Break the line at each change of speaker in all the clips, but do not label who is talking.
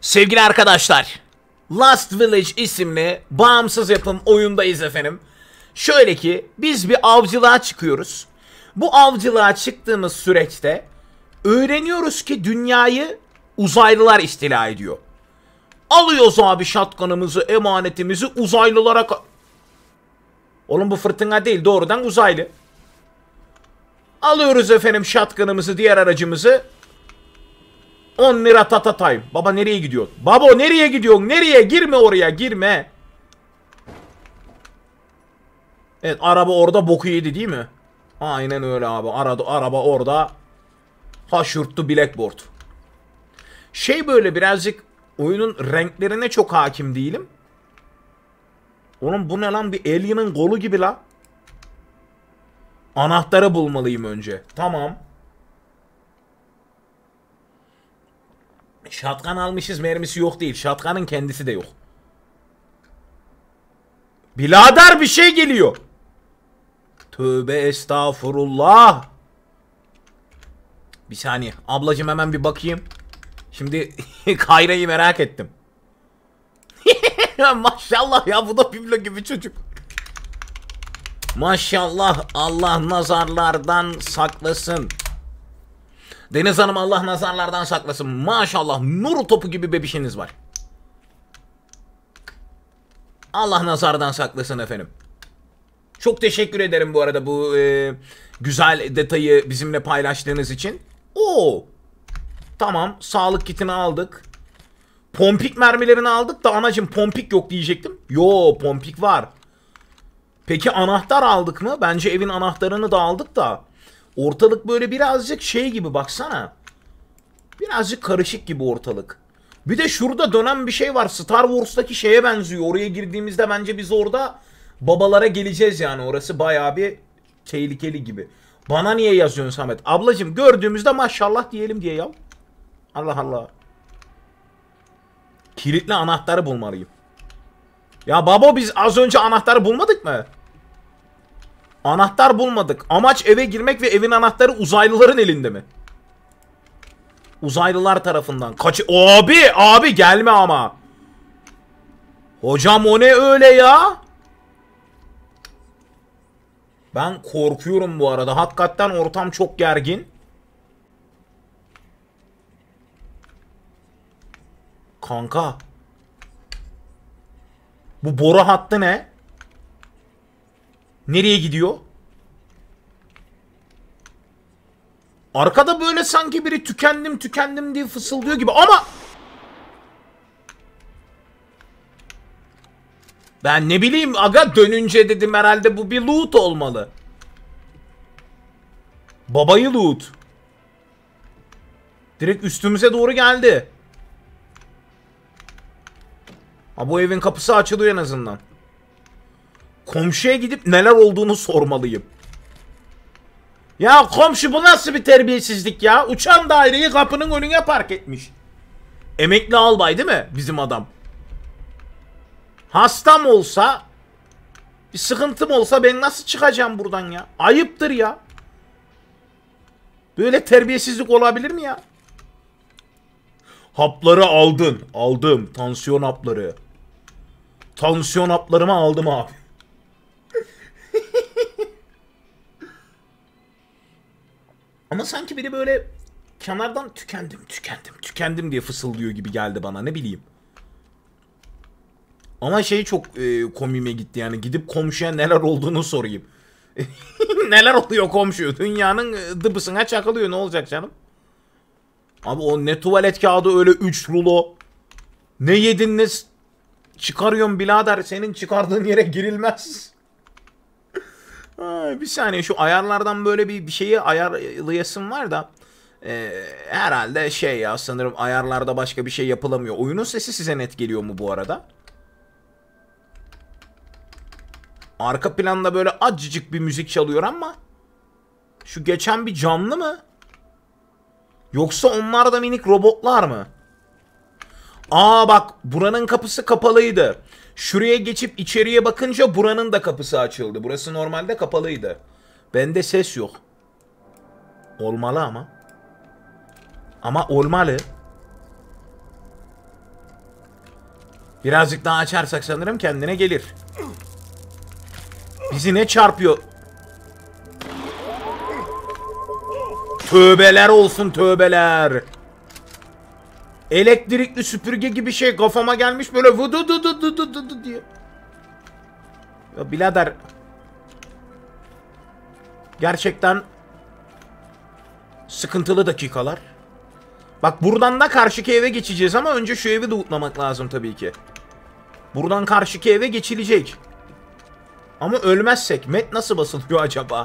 Sevgili arkadaşlar, Last Village isimli bağımsız yapım oyundayız efendim. Şöyle ki biz bir avcılığa çıkıyoruz. Bu avcılığa çıktığımız süreçte öğreniyoruz ki dünyayı uzaylılar istila ediyor. Alıyoruz abi şatkanımızı, emanetimizi uzaylılara... Oğlum bu fırtına değil doğrudan uzaylı. Alıyoruz efendim şatkanımızı, diğer aracımızı. 10 lira tatatayım. Baba nereye gidiyor? Baba nereye gidiyorsun? Nereye? Girme oraya girme. Evet araba orada boku yedi değil mi? Aynen öyle abi. Arada, araba orada haşırttı blackboard. Şey böyle birazcık oyunun renklerine çok hakim değilim. Oğlum bu ne lan bir alien'ın kolu gibi la. Anahtarı bulmalıyım önce. Tamam. Şatkan almışız mermisi yok değil. Şatkanın kendisi de yok. Bilader bir şey geliyor. Tövbe estağfurullah. Bir saniye. Ablacım hemen bir bakayım. Şimdi Kayra'yı merak ettim. Maşallah ya bu da biblo gibi çocuk. Maşallah Allah nazarlardan saklasın. Deniz Hanım Allah nazarlardan saklasın. Maşallah nur topu gibi bebişiniz var. Allah nazardan saklasın efendim. Çok teşekkür ederim bu arada bu e, güzel detayı bizimle paylaştığınız için. Oo. Tamam sağlık kitini aldık. Pompik mermilerini aldık da anacım pompik yok diyecektim. Yo pompik var. Peki anahtar aldık mı? Bence evin anahtarını da aldık da. Ortalık böyle birazcık şey gibi baksana. Birazcık karışık gibi ortalık. Bir de şurada dönen bir şey var. Star Wars'taki şeye benziyor. Oraya girdiğimizde bence biz orada babalara geleceğiz yani. Orası bayağı bir tehlikeli gibi. Bana niye yazıyorsun Samet? Ablacım gördüğümüzde maşallah diyelim diye ya. Allah Allah. Kilitli anahtarı bulmalıyım. Ya baba biz az önce anahtarı bulmadık mı? Anahtar bulmadık. Amaç eve girmek ve evin anahtarı uzaylıların elinde mi? Uzaylılar tarafından. Kaç... Abi abi gelme ama. Hocam o ne öyle ya? Ben korkuyorum bu arada. Hakikaten ortam çok gergin. Kanka. Bu boru hattı ne? Nereye gidiyor? Arkada böyle sanki biri tükendim tükendim diye fısıldıyor gibi ama Ben ne bileyim aga dönünce dedim herhalde bu bir loot olmalı. Babayı loot. Direkt üstümüze doğru geldi. Ha bu evin kapısı açılıyor en azından. Komşuya gidip neler olduğunu sormalıyım. Ya komşu bu nasıl bir terbiyesizlik ya? Uçan daireyi kapının önüne park etmiş. Emekli albay değil mi bizim adam? Hastam olsa bir sıkıntım olsa ben nasıl çıkacağım buradan ya? Ayıptır ya. Böyle terbiyesizlik olabilir mi ya? Hapları aldın. Aldım. Tansiyon hapları. Tansiyon haplarımı aldım abi. Ama sanki biri böyle kenardan tükendim, tükendim, tükendim diye fısıldıyor gibi geldi bana ne bileyim. Ama şey çok e, komiğime gitti yani gidip komşuya neler olduğunu sorayım. neler oluyor komşu? Dünyanın e, dıbısına çakılıyor ne olacak canım? Abi o ne tuvalet kağıdı öyle 3 rulo. Ne yedin ne çıkarıyorsun birader senin çıkardığın yere girilmez. Ay, bir saniye şu ayarlardan böyle bir, bir şeyi ayarlayasım var da. e, herhalde şey ya sanırım ayarlarda başka bir şey yapılamıyor. Oyunun sesi size net geliyor mu bu arada? Arka planda böyle acıcık bir müzik çalıyor ama şu geçen bir canlı mı? Yoksa onlar da minik robotlar mı? Aa bak buranın kapısı kapalıydı. Şuraya geçip içeriye bakınca buranın da kapısı açıldı. Burası normalde kapalıydı. Bende ses yok. Olmalı ama. Ama olmalı. Birazcık daha açarsak sanırım kendine gelir. Bizi ne çarpıyor? Tövbeler olsun tövbeler. Elektrikli süpürge gibi şey kafama gelmiş böyle vudu du du du du du diye. Ya birader. Gerçekten sıkıntılı dakikalar. Bak buradan da karşıki eve geçeceğiz ama önce şu evi de unutmamak lazım tabii ki. Buradan karşıki eve geçilecek. Ama ölmezsek met nasıl basılıyor acaba?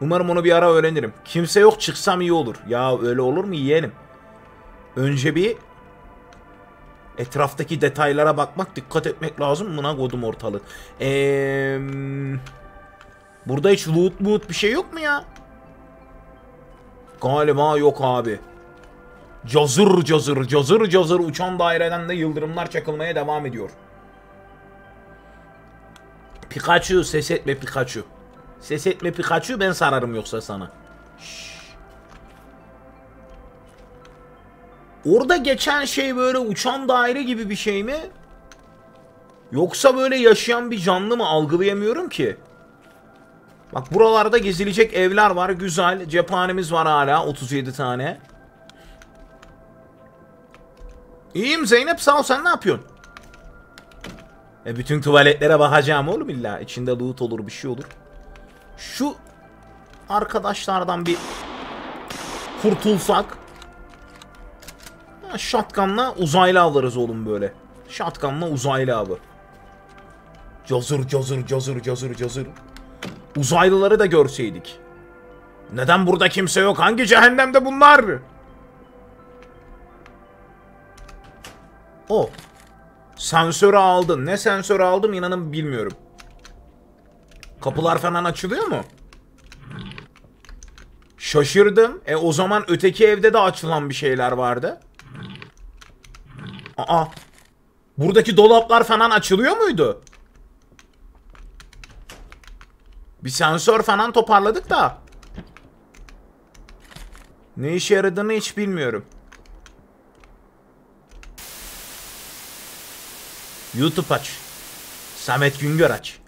Umarım onu bir ara öğrenirim. Kimse yok çıksam iyi olur. Ya öyle olur mu yeğenim? Önce bir etraftaki detaylara bakmak, dikkat etmek lazım. Buna kodum ortalık. Eee... Burada hiç loot loot bir şey yok mu ya? Galiba yok abi. Cazır cazır cazır cazır uçan daireden de yıldırımlar çakılmaya devam ediyor. Pikachu ses etme Pikachu. Ses etme Pikachu ben sararım yoksa sana. Şşş. Orada geçen şey böyle uçan daire gibi bir şey mi? Yoksa böyle yaşayan bir canlı mı algılayamıyorum ki. Bak buralarda gezilecek evler var. Güzel. Cephanemiz var hala. 37 tane. İyiyim Zeynep sağ ol. Sen ne yapıyorsun? E bütün tuvaletlere bakacağım oğlum illa. İçinde loot olur bir şey olur. Şu arkadaşlardan bir kurtulsak. Ha, shotgun'la uzaylı avlarız oğlum böyle. Shotgun'la uzaylı avı. Cazır cazır cazır cazır cazır. Uzaylıları da görseydik. Neden burada kimse yok? Hangi cehennemde bunlar? O. Sensörü aldın. Ne sensörü aldım inanın bilmiyorum. Kapılar falan açılıyor mu? Şaşırdım. E o zaman öteki evde de açılan bir şeyler vardı. Aa. Buradaki dolaplar falan açılıyor muydu? Bir sensör falan toparladık da. Ne işe yaradığını hiç bilmiyorum. YouTube aç. Samet Güngör aç.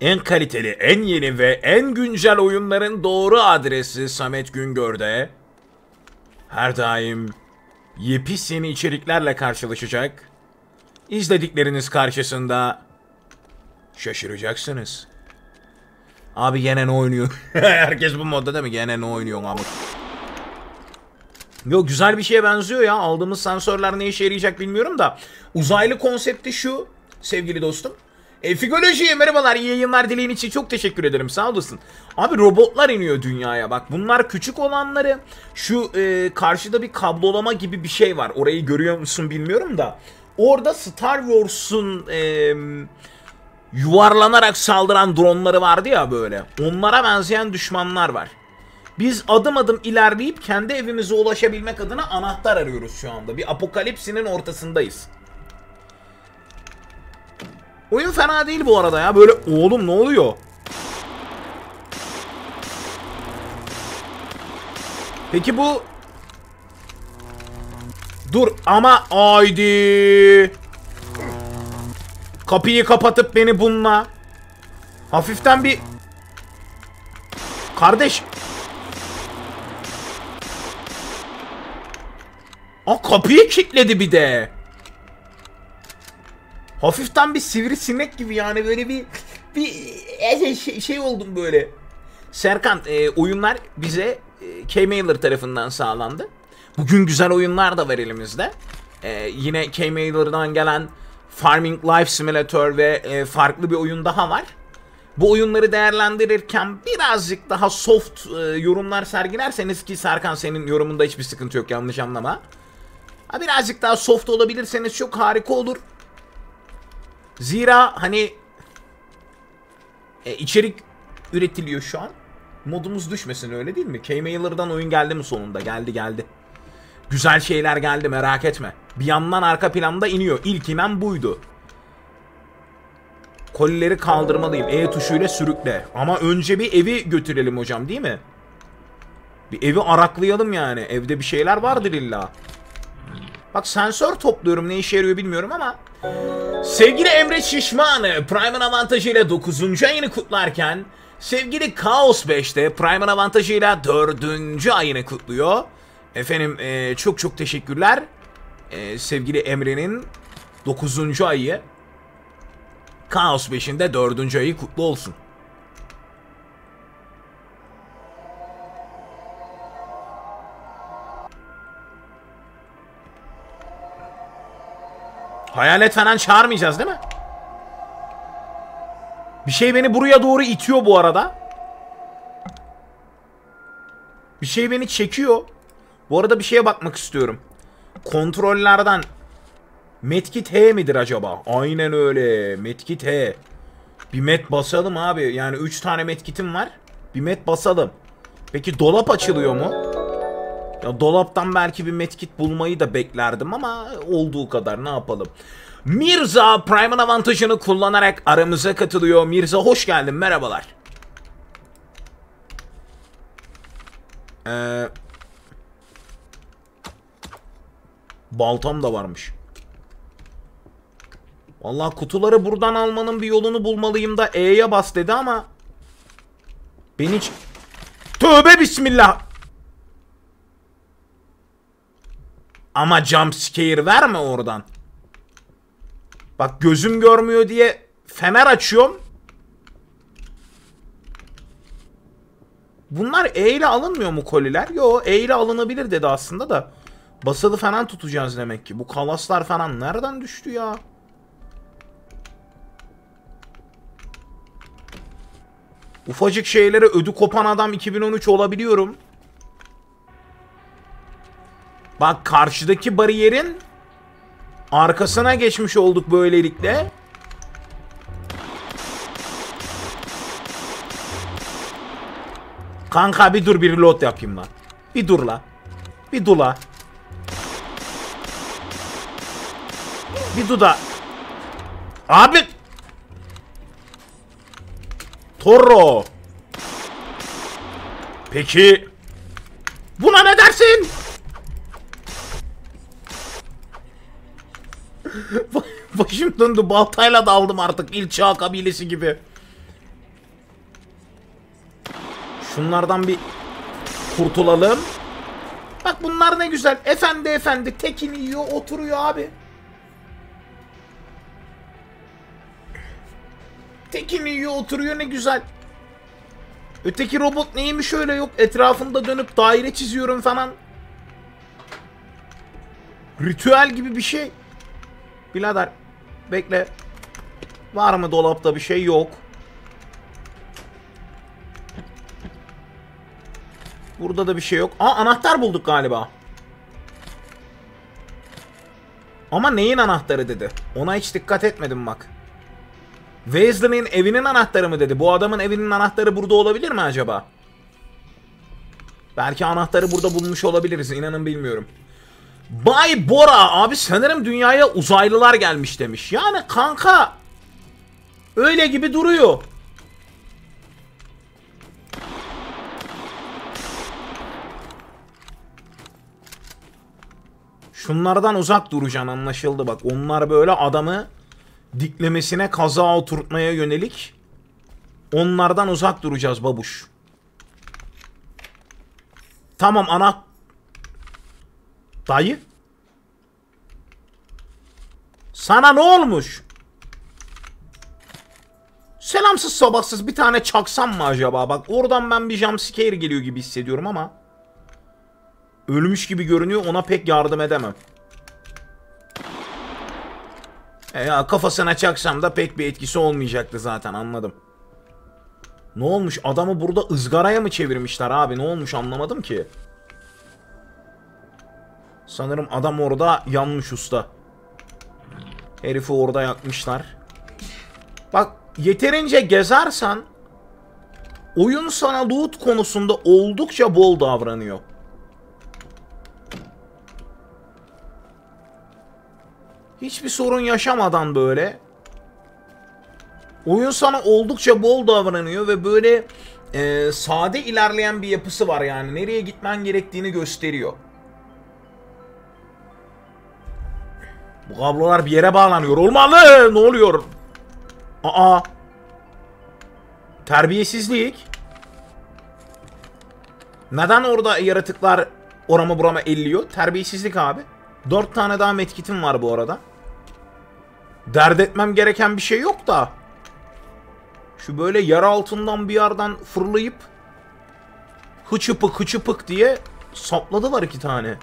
En kaliteli, en yeni ve en güncel oyunların doğru adresi Samet Güngör'de. Her daim yepis yeni içeriklerle karşılaşacak. İzledikleriniz karşısında şaşıracaksınız. Abi gene ne oynuyor? Herkes bu modda değil mi? Gene ne oynuyor amık? Yok güzel bir şeye benziyor ya. Aldığımız sensörler ne işe yarayacak bilmiyorum da. Uzaylı konsepti şu sevgili dostum. E, Figolojiye merhabalar iyi yayınlar dileğin için çok teşekkür ederim sağ olasın. Abi robotlar iniyor dünyaya bak bunlar küçük olanları şu e, karşıda bir kablolama gibi bir şey var orayı görüyor musun bilmiyorum da. Orada Star Wars'un e, yuvarlanarak saldıran dronları vardı ya böyle onlara benzeyen düşmanlar var. Biz adım adım ilerleyip kendi evimize ulaşabilmek adına anahtar arıyoruz şu anda. Bir apokalipsinin ortasındayız. Oyun fena değil bu arada ya. Böyle oğlum ne oluyor? Peki bu Dur ama aydi. Kapıyı kapatıp beni bununla hafiften bir Kardeş Aa kapıyı kilitledi bir de. Hafiften bir sivrisinek gibi yani böyle bir bir şey, şey oldum böyle. Serkan e, oyunlar bize e, K-Mailer tarafından sağlandı. Bugün güzel oyunlar da var elimizde. E, yine K-Mailer'dan gelen Farming Life Simulator ve e, farklı bir oyun daha var. Bu oyunları değerlendirirken birazcık daha soft e, yorumlar sergilerseniz ki Serkan senin yorumunda hiçbir sıkıntı yok yanlış anlama. Ha, birazcık daha soft olabilirseniz çok harika olur. Zira hani e, içerik üretiliyor şu an. Modumuz düşmesin öyle değil mi? K-Mailer'dan oyun geldi mi sonunda? Geldi geldi. Güzel şeyler geldi merak etme. Bir yandan arka planda iniyor. İlk inen buydu. Kolileri kaldırmalıyım. E tuşuyla sürükle. Ama önce bir evi götürelim hocam değil mi? Bir evi araklayalım yani. Evde bir şeyler vardır illa. Bak sensör topluyorum ne işe yarıyor bilmiyorum ama. Sevgili Emre Şişman Prime'ın avantajıyla 9. ayını kutlarken sevgili Chaos 5'te Prime'ın avantajıyla 4. ayını kutluyor. Efendim e, çok çok teşekkürler. E, sevgili Emre'nin 9. ayı Chaos 5'in de 4. ayı kutlu olsun. Hayalet falan çağırmayacağız değil mi? Bir şey beni buraya doğru itiyor bu arada. Bir şey beni çekiyor. Bu arada bir şeye bakmak istiyorum. Kontrollerden Medkit H midir acaba? Aynen öyle. Medkit H. Bir met basalım abi. Yani 3 tane medkitim var. Bir met basalım. Peki dolap açılıyor mu? Ya dolaptan belki bir medkit bulmayı da beklerdim ama olduğu kadar ne yapalım. Mirza Prime'ın avantajını kullanarak aramıza katılıyor. Mirza hoş geldin merhabalar. Ee, baltam da varmış. Vallahi kutuları buradan almanın bir yolunu bulmalıyım da E'ye bas dedi ama ben hiç... Tövbe bismillah. Ama jump scare verme oradan. Bak gözüm görmüyor diye fener açıyorum. Bunlar E ile alınmıyor mu koliler? Yo E ile alınabilir dedi aslında da. Basılı falan tutacağız demek ki. Bu kalaslar falan nereden düştü ya? Ufacık şeylere ödü kopan adam 2013 olabiliyorum. Bak karşıdaki bariyerin arkasına geçmiş olduk böylelikle. Kanka bir dur bir reload yapayım lan. Bir dur la. Bir dur la. Bir dur da. Abi. Toro. Peki. Buna ne dersin? Başım döndü. Baltayla daldım artık. İlçağ kabilesi gibi. Şunlardan bir kurtulalım. Bak bunlar ne güzel. Efendi efendi tekini yiyor oturuyor abi. Tekini yiyor oturuyor ne güzel. Öteki robot neymiş öyle yok. Etrafında dönüp daire çiziyorum falan. Ritüel gibi bir şey. Birader bekle. Var mı dolapta bir şey yok. Burada da bir şey yok. Aa anahtar bulduk galiba. Ama neyin anahtarı dedi. Ona hiç dikkat etmedim bak. Weasley'nin evinin anahtarı mı dedi. Bu adamın evinin anahtarı burada olabilir mi acaba? Belki anahtarı burada bulmuş olabiliriz. İnanın bilmiyorum. Bay Bora abi sanırım dünyaya uzaylılar gelmiş demiş. Yani kanka öyle gibi duruyor. Şunlardan uzak duracaksın anlaşıldı bak. Onlar böyle adamı diklemesine kaza oturtmaya yönelik. Onlardan uzak duracağız babuş. Tamam ana. Dayı. Sana ne olmuş? Selamsız sabahsız bir tane çaksam mı acaba? Bak oradan ben bir jumpscare geliyor gibi hissediyorum ama. Ölmüş gibi görünüyor ona pek yardım edemem. E ya kafasına çaksam da pek bir etkisi olmayacaktı zaten anladım. Ne olmuş adamı burada ızgaraya mı çevirmişler abi ne olmuş anlamadım ki. Sanırım adam orada yanmış usta. Herifi orada yakmışlar. Bak yeterince gezersen oyun sana loot konusunda oldukça bol davranıyor. Hiçbir sorun yaşamadan böyle oyun sana oldukça bol davranıyor ve böyle e, sade ilerleyen bir yapısı var yani. Nereye gitmen gerektiğini gösteriyor. Bu kablolar bir yere bağlanıyor. Olmalı. Ne oluyor? Aa. Terbiyesizlik. Neden orada yaratıklar orama burama elliyor? Terbiyesizlik abi. Dört tane daha medkitim var bu arada. Dert etmem gereken bir şey yok da. Şu böyle yer altından bir yerden fırlayıp hıçıpık hıçıpık diye sapladılar iki tane.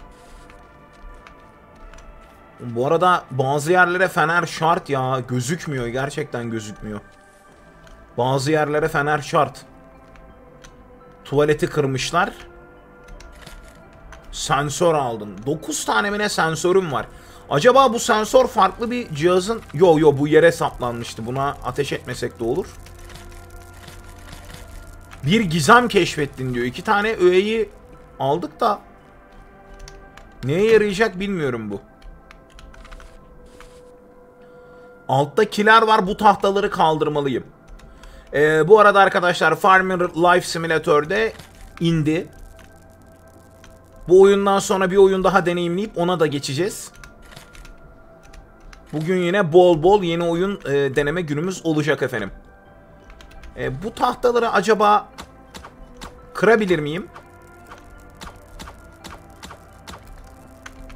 Bu arada bazı yerlere fener şart ya. Gözükmüyor. Gerçekten gözükmüyor. Bazı yerlere fener şart. Tuvaleti kırmışlar. Sensör aldım. 9 tane mi sensörüm var. Acaba bu sensör farklı bir cihazın... Yo yo bu yere saplanmıştı. Buna ateş etmesek de olur. Bir gizem keşfettin diyor. İki tane öğeyi aldık da... Neye yarayacak bilmiyorum bu. Altta kiler var. Bu tahtaları kaldırmalıyım. Ee, bu arada arkadaşlar Farmer Life Simulator'de indi. Bu oyundan sonra bir oyun daha deneyimleyip ona da geçeceğiz. Bugün yine bol bol yeni oyun e, deneme günümüz olacak efendim. E, bu tahtaları acaba kırabilir miyim?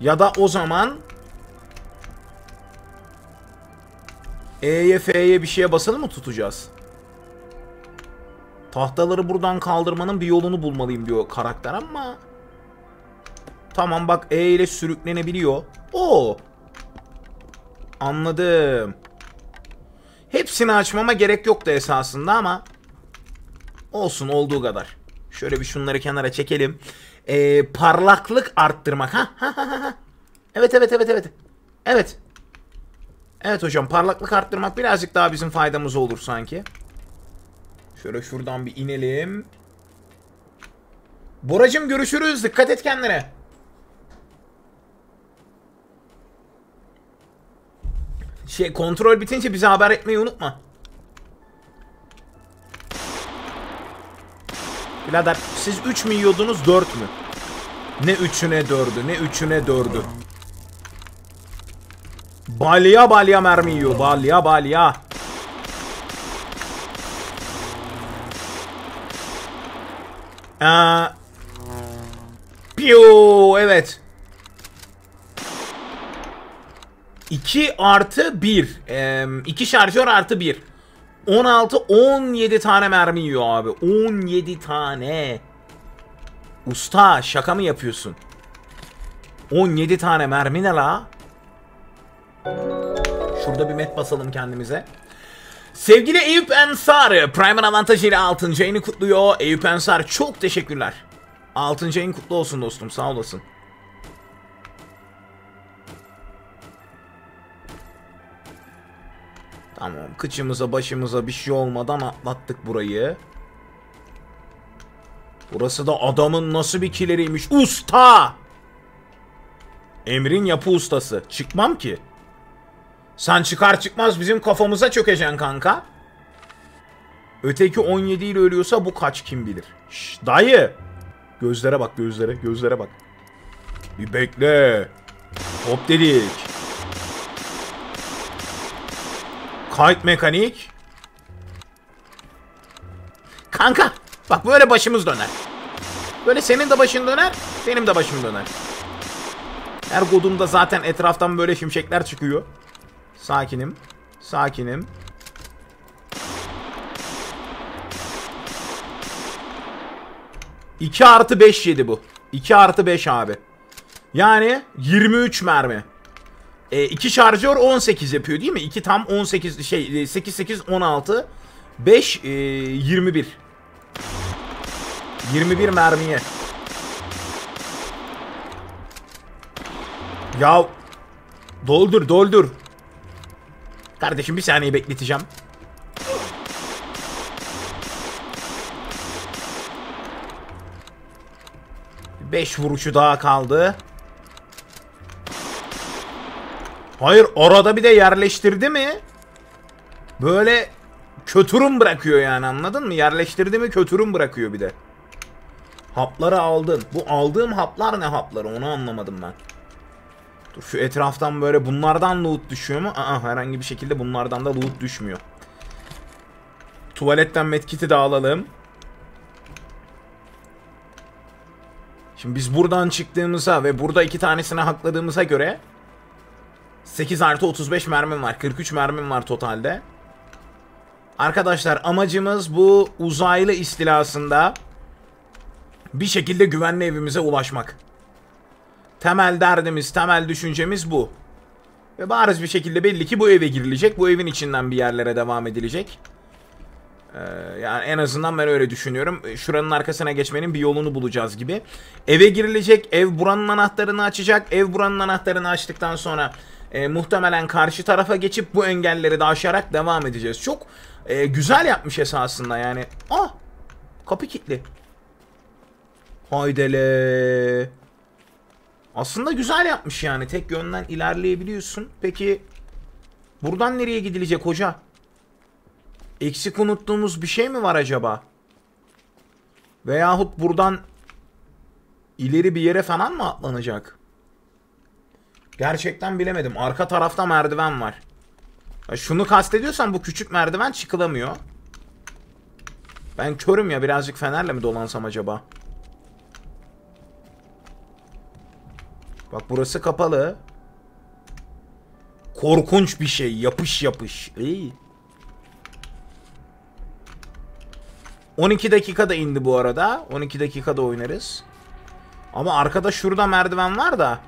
Ya da o zaman E'ye F'ye bir şeye basalı mı tutacağız? Tahtaları buradan kaldırmanın bir yolunu bulmalıyım diyor karakter ama... Tamam bak E ile sürüklenebiliyor. Oo. Anladım. Hepsini açmama gerek yoktu esasında ama... Olsun olduğu kadar. Şöyle bir şunları kenara çekelim. Ee, parlaklık arttırmak. Ha, ha, ha, ha. Evet evet evet evet. Evet. Evet hocam parlaklık arttırmak birazcık daha bizim faydamız olur sanki. Şöyle şuradan bir inelim. Boracım görüşürüz. Dikkat et kendine. Şey kontrol bitince bize haber etmeyi unutma. Birader siz 3 mü yiyordunuz 4 mü? Ne 3'ü ne 4'ü ne 3'ü ne 4'ü. Balya balya mermi yiyor balya balya. Aa, Piyo evet. 2 artı 1. Ee, 2 şarjör artı 1. 16 17 tane mermi yiyor abi. 17 tane. Usta şaka mı yapıyorsun? 17 tane mermi ne la? Şurada bir met basalım kendimize. Sevgili Eyüp Ensar, Prime'ın avantajıyla 6. ayını kutluyor. Eyüp Ensar çok teşekkürler. 6. ayın kutlu olsun dostum, sağ olasın. Tamam, kıçımıza başımıza bir şey olmadan atlattık burayı. Burası da adamın nasıl bir kileriymiş. Usta! Emrin yapı ustası. Çıkmam ki. Sen çıkar çıkmaz bizim kafamıza çökeceksin kanka. Öteki 17 ile ölüyorsa bu kaç kim bilir. Şş, dayı. Gözlere bak gözlere gözlere bak. Bir bekle. Hop dedik. Kayıt mekanik. Kanka bak böyle başımız döner. Böyle senin de başın döner, benim de başım döner. Her godumda zaten etraftan böyle şimşekler çıkıyor. Sakinim. Sakinim. İki artı beş yedi bu. 2 artı 5 abi. Yani 23 mermi. E, 2 şarjör 18 yapıyor değil mi? 2 tam 18 şey 8 8 16 5 e, 21. 21 mermiye. Ya doldur doldur. Kardeşim bir saniye bekleteceğim. Beş vuruşu daha kaldı. Hayır orada bir de yerleştirdi mi? Böyle kötürüm bırakıyor yani anladın mı? Yerleştirdi mi kötürüm bırakıyor bir de. Hapları aldın. Bu aldığım haplar ne hapları onu anlamadım ben. Dur şu etraftan böyle bunlardan loot düşüyor mu? Aa herhangi bir şekilde bunlardan da loot düşmüyor. Tuvaletten medkiti de alalım. Şimdi biz buradan çıktığımıza ve burada iki tanesini hakladığımıza göre 8 artı 35 mermim var. 43 mermim var totalde. Arkadaşlar amacımız bu uzaylı istilasında bir şekilde güvenli evimize ulaşmak. Temel derdimiz, temel düşüncemiz bu. Ve bariz bir şekilde belli ki bu eve girilecek. Bu evin içinden bir yerlere devam edilecek. Ee, yani en azından ben öyle düşünüyorum. Şuranın arkasına geçmenin bir yolunu bulacağız gibi. Eve girilecek, ev buranın anahtarını açacak. Ev buranın anahtarını açtıktan sonra e, muhtemelen karşı tarafa geçip bu engelleri de aşarak devam edeceğiz. Çok e, güzel yapmış esasında yani. Ah! Kapı kilitli. Haydele. Aslında güzel yapmış yani. Tek yönden ilerleyebiliyorsun. Peki buradan nereye gidilecek hoca? Eksik unuttuğumuz bir şey mi var acaba? Veyahut buradan ileri bir yere falan mı atlanacak? Gerçekten bilemedim. Arka tarafta merdiven var. Ya şunu kastediyorsan bu küçük merdiven çıkılamıyor. Ben körüm ya birazcık fenerle mi dolansam acaba? Bak burası kapalı. Korkunç bir şey. Yapış yapış. İyi. 12 dakikada indi bu arada. 12 dakikada oynarız. Ama arkada şurada merdiven var da.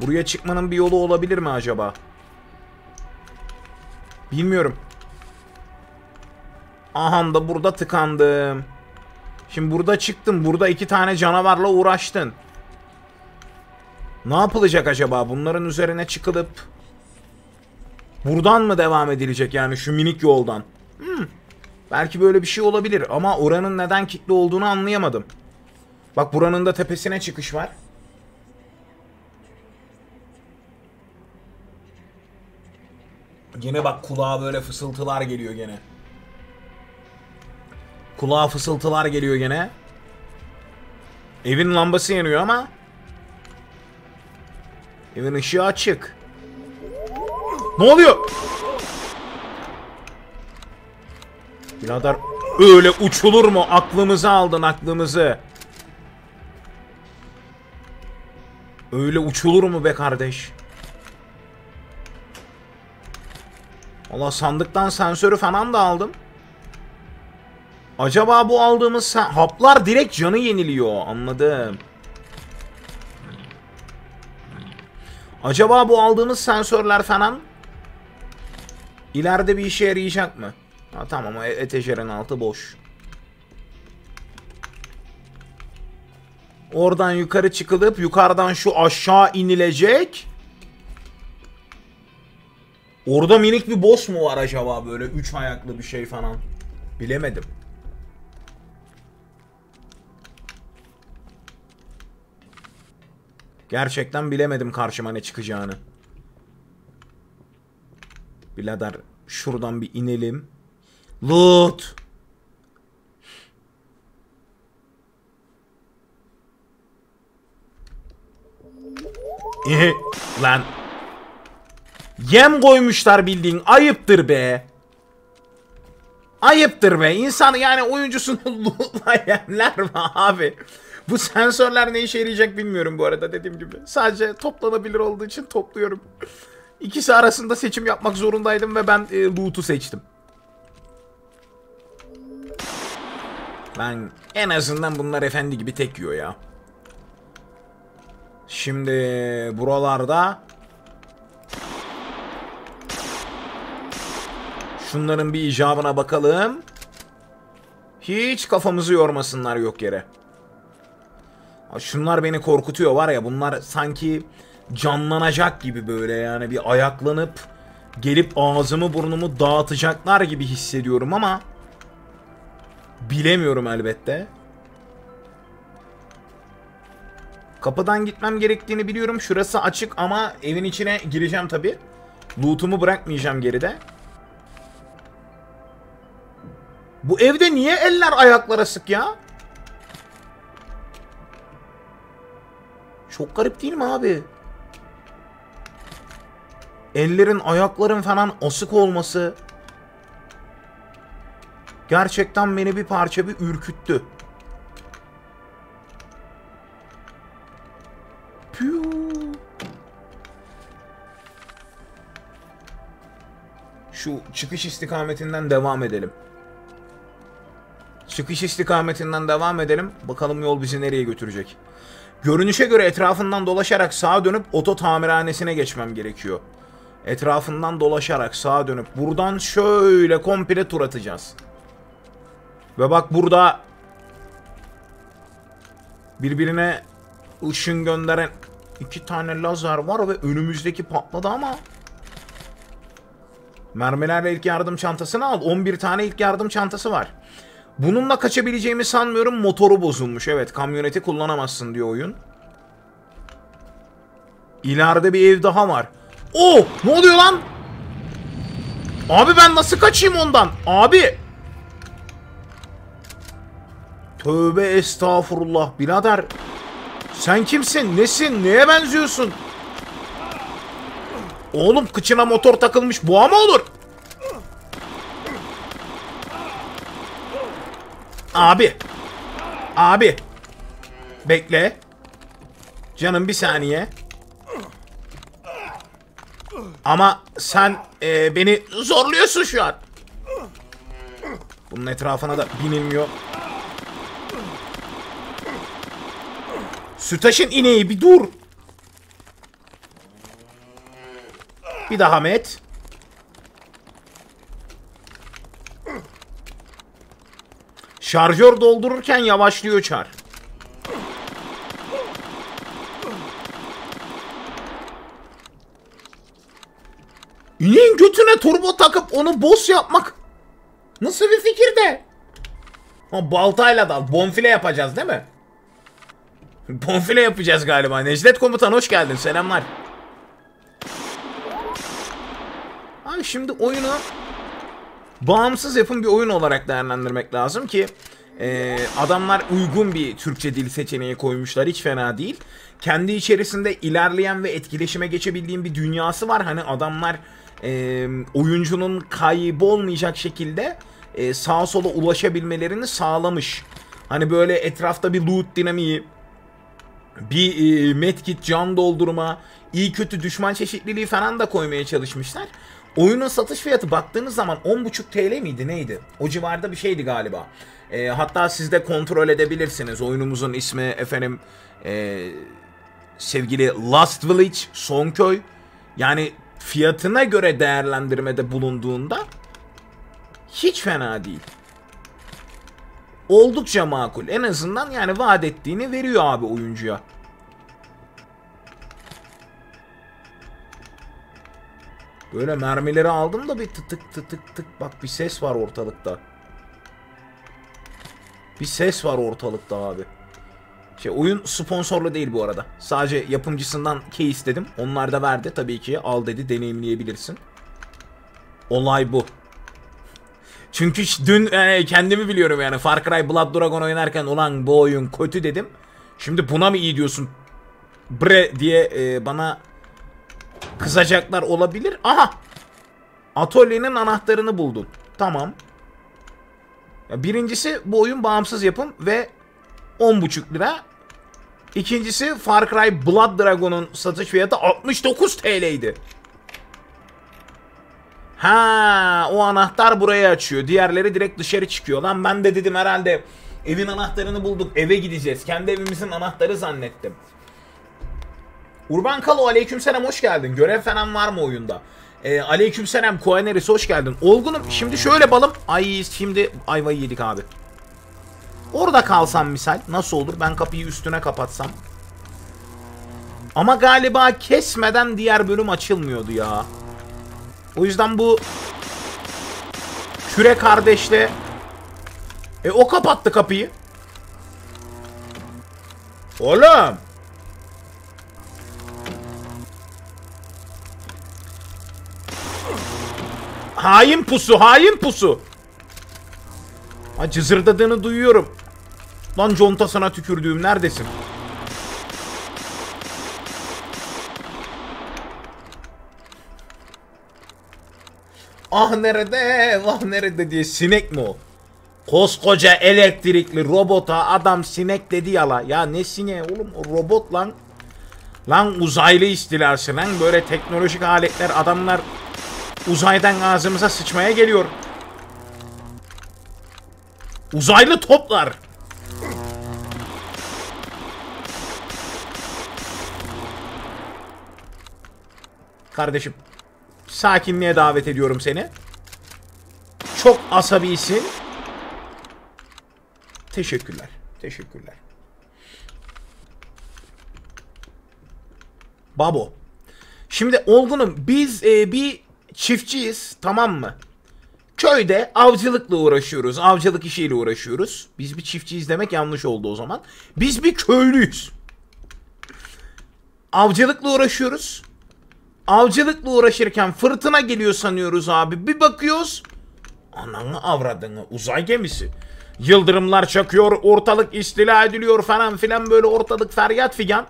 Buraya çıkmanın bir yolu olabilir mi acaba? Bilmiyorum. Aha da burada tıkandım. Şimdi burada çıktın. Burada iki tane canavarla uğraştın. Ne yapılacak acaba? Bunların üzerine çıkılıp buradan mı devam edilecek yani şu minik yoldan? Hmm. Belki böyle bir şey olabilir ama oranın neden kilitli olduğunu anlayamadım. Bak buranın da tepesine çıkış var. Yine bak kulağa böyle fısıltılar geliyor gene. Kulağa fısıltılar geliyor gene. Evin lambası yanıyor ama evin ışığı açık. Ne oluyor? Birader öyle uçulur mu? Aklımızı aldın aklımızı. Öyle uçulur mu be kardeş? Allah sandıktan sensörü falan da aldım. Acaba bu aldığımız haplar direkt canı yeniliyor. Anladım. Acaba bu aldığımız sensörler falan ileride bir işe yarayacak mı? Ha, tamam o etejerin altı boş. Oradan yukarı çıkılıp yukarıdan şu aşağı inilecek. Orada minik bir boss mu var acaba böyle üç ayaklı bir şey falan? Bilemedim. Gerçekten bilemedim karşıma ne çıkacağını. Bilader şuradan bir inelim. Loot. Lan. Yem koymuşlar bildiğin. Ayıptır be. Ayıptır be. İnsan yani oyuncusunu lootlayanlar mı abi? Bu sensörler ne işe yarayacak bilmiyorum bu arada dediğim gibi. Sadece toplanabilir olduğu için topluyorum. İkisi arasında seçim yapmak zorundaydım ve ben e, loot'u seçtim. Ben en azından bunlar efendi gibi tek yiyor ya. Şimdi buralarda Şunların bir icabına bakalım. Hiç kafamızı yormasınlar yok yere. Şunlar beni korkutuyor var ya bunlar sanki canlanacak gibi böyle yani bir ayaklanıp gelip ağzımı burnumu dağıtacaklar gibi hissediyorum ama bilemiyorum elbette. Kapıdan gitmem gerektiğini biliyorum. Şurası açık ama evin içine gireceğim tabi. Loot'umu bırakmayacağım geride. Bu evde niye eller ayaklara sık ya? Çok garip değil mi abi? Ellerin, ayakların falan asık olması gerçekten beni bir parça bir ürküttü. Piu. Şu çıkış istikametinden devam edelim. Çıkış istikametinden devam edelim. Bakalım yol bizi nereye götürecek. Görünüşe göre etrafından dolaşarak sağa dönüp oto tamirhanesine geçmem gerekiyor. Etrafından dolaşarak sağa dönüp buradan şöyle komple tur atacağız. Ve bak burada birbirine ışın gönderen iki tane lazer var ve önümüzdeki patladı ama mermilerle ilk yardım çantasını al. 11 tane ilk yardım çantası var. Bununla kaçabileceğimi sanmıyorum. Motoru bozulmuş. Evet kamyoneti kullanamazsın diyor oyun. İleride bir ev daha var. Oo, ne oluyor lan? Abi ben nasıl kaçayım ondan? Abi. Tövbe estağfurullah birader. Sen kimsin? Nesin? Neye benziyorsun? Oğlum kıçına motor takılmış boğa mı olur? Abi. Abi. Bekle. Canım bir saniye. Ama sen e, beni zorluyorsun şu an. Bunun etrafına da binilmiyor. Sütaş'ın ineği bir dur. Bir daha Met. Şarjör doldururken yavaşlıyor çar. İneğin götüne turbo takıp onu boss yapmak nasıl bir fikir de? Ha, baltayla dal. Bonfile yapacağız değil mi? Bonfile yapacağız galiba. Necdet Komutan hoş geldin. Selamlar. Abi şimdi oyunu bağımsız yapım bir oyun olarak değerlendirmek lazım ki e, adamlar uygun bir Türkçe dil seçeneği koymuşlar. Hiç fena değil. Kendi içerisinde ilerleyen ve etkileşime geçebildiğim bir dünyası var. Hani adamlar e, oyuncunun kaybolmayacak şekilde e, sağa sola ulaşabilmelerini sağlamış. Hani böyle etrafta bir loot dinamiği, bir e, medkit, can doldurma, iyi kötü düşman çeşitliliği falan da koymaya çalışmışlar. Oyunun satış fiyatı baktığınız zaman 10.5 TL miydi neydi? O civarda bir şeydi galiba. E, hatta siz de kontrol edebilirsiniz. Oyunumuzun ismi efendim e, sevgili Last Village, Son Köy. Yani fiyatına göre değerlendirmede bulunduğunda hiç fena değil. Oldukça makul. En azından yani vaat ettiğini veriyor abi oyuncuya. Böyle mermileri aldım da bir tıtık tıtık tık bak bir ses var ortalıkta. Bir ses var ortalıkta abi. Şey oyun sponsorlu değil bu arada. Sadece yapımcısından key istedim. Onlar da verdi tabii ki. Al dedi deneyimleyebilirsin. Olay bu. Çünkü dün e, kendimi biliyorum yani Far Cry Blood Dragon oynarken ulan bu oyun kötü dedim. Şimdi buna mı iyi diyorsun? Bre diye e, bana kızacaklar olabilir. Aha! Atölyenin anahtarını buldun. Tamam. Birincisi bu oyun bağımsız yapım ve 10,5 lira. İkincisi Far Cry Blood Dragon'un satış fiyatı 69 TL'ydi. Ha, o anahtar buraya açıyor. Diğerleri direkt dışarı çıkıyor. Lan ben de dedim herhalde evin anahtarını bulduk. Eve gideceğiz. Kendi evimizin anahtarı zannettim. Urban Kalo aleykümselam hoş geldin. Görev falan var mı oyunda? Ee, aleykümselam Koeneris hoş geldin. Olgunum şimdi şöyle balım. Ay şimdi ayvayı yedik abi. Orada kalsam misal nasıl olur? Ben kapıyı üstüne kapatsam. Ama galiba kesmeden diğer bölüm açılmıyordu ya. O yüzden bu küre kardeşle e o kapattı kapıyı. Oğlum. Hain pusu, hain pusu. Ha cızırdadığını duyuyorum. Lan conta sana tükürdüğüm neredesin? Ah nerede, vah nerede diye sinek mi o? Koskoca elektrikli robota adam sinek dedi yala. Ya ne sineği oğlum o robot lan. Lan uzaylı istilası lan böyle teknolojik aletler adamlar uzaydan ağzımıza sıçmaya geliyor. Uzaylı toplar. Kardeşim sakinliğe davet ediyorum seni. Çok asabisin. Teşekkürler. Teşekkürler. Babo. Şimdi Olgun'um biz e, bir çiftçiyiz tamam mı? Köyde avcılıkla uğraşıyoruz. Avcılık işiyle uğraşıyoruz. Biz bir çiftçiyiz demek yanlış oldu o zaman. Biz bir köylüyüz. Avcılıkla uğraşıyoruz. Avcılıkla uğraşırken fırtına geliyor sanıyoruz abi. Bir bakıyoruz. Ananı avradını uzay gemisi. Yıldırımlar çakıyor, ortalık istila ediliyor falan filan böyle ortalık feryat figan.